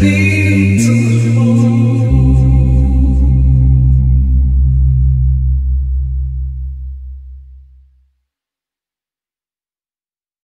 need to